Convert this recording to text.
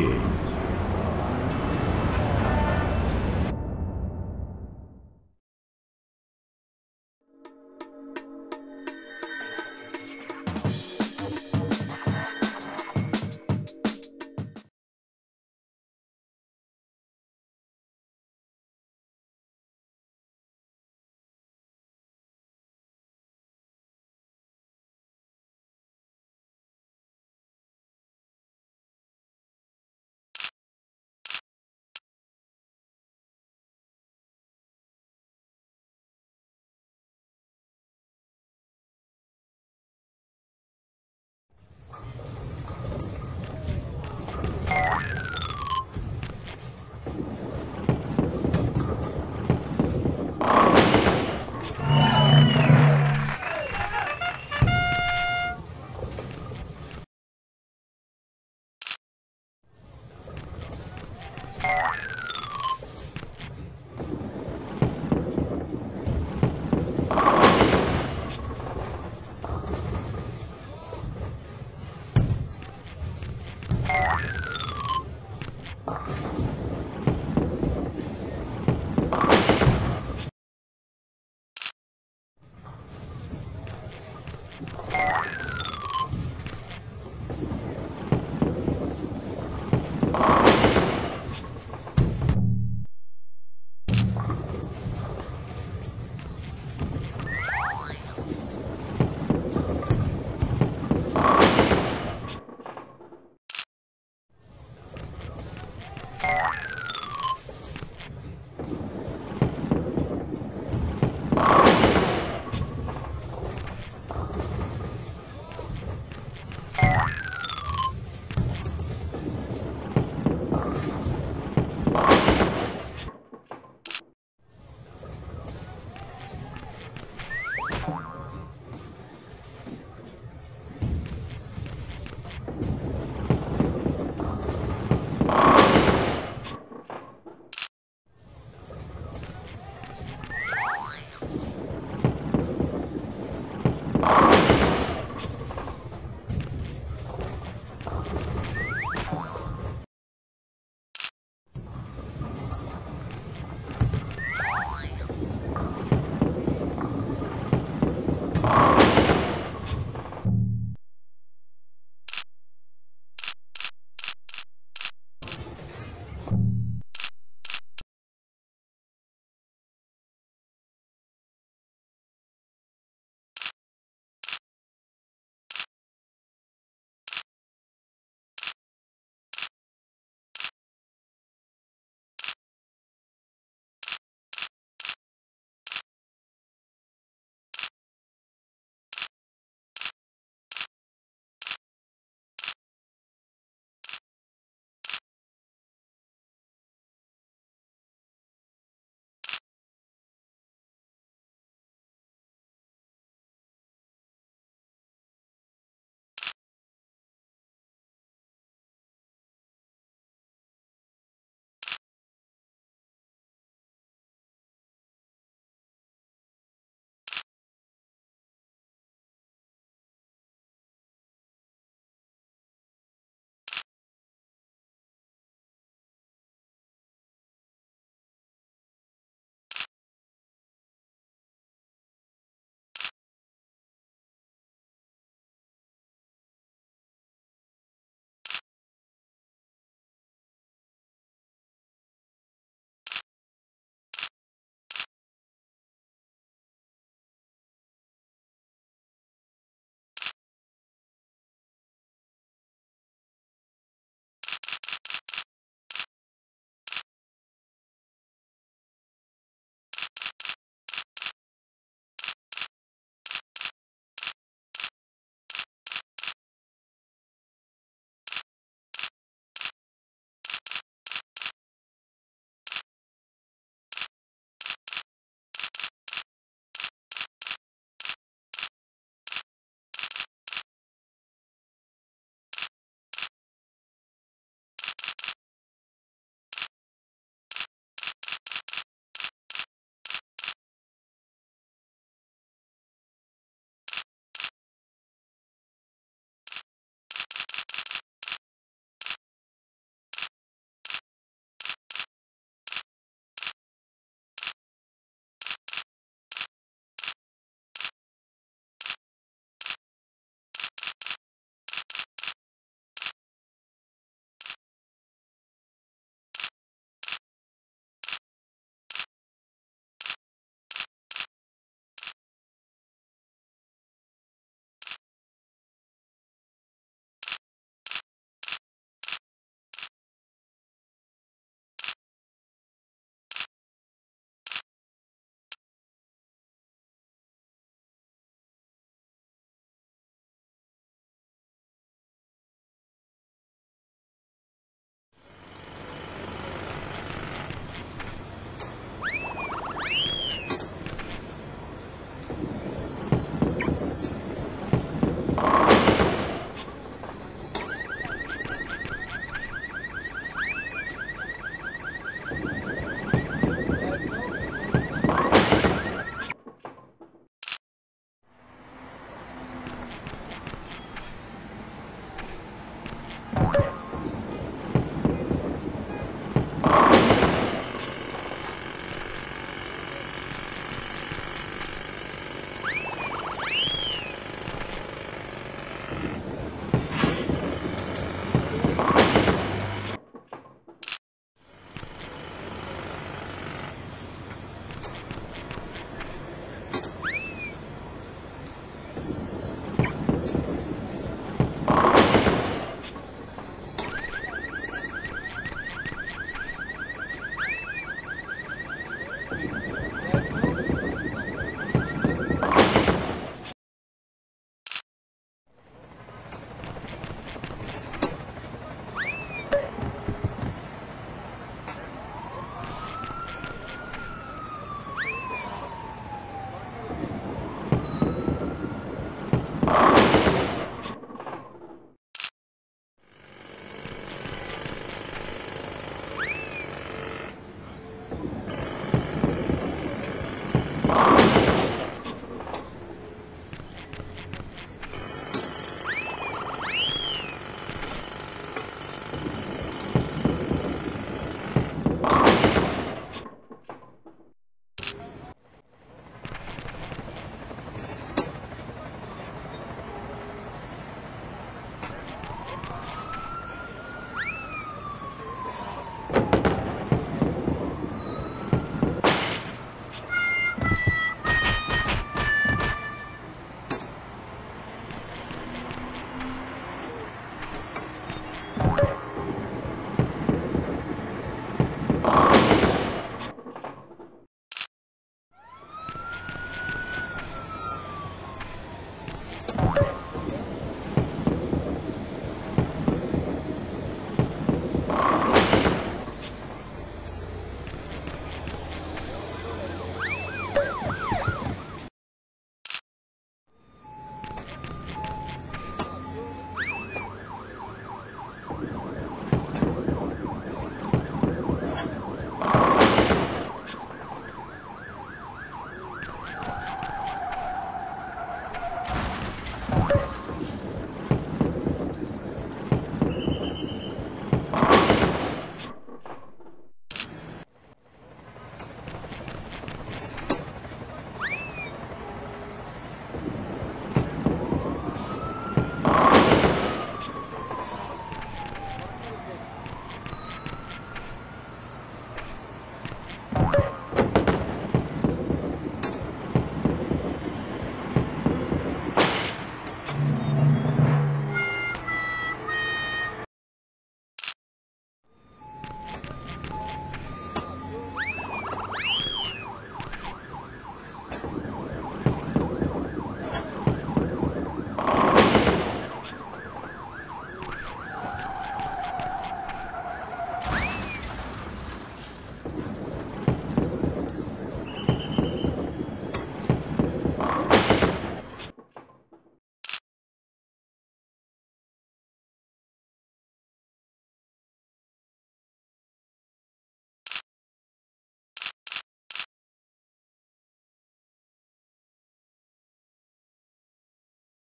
game.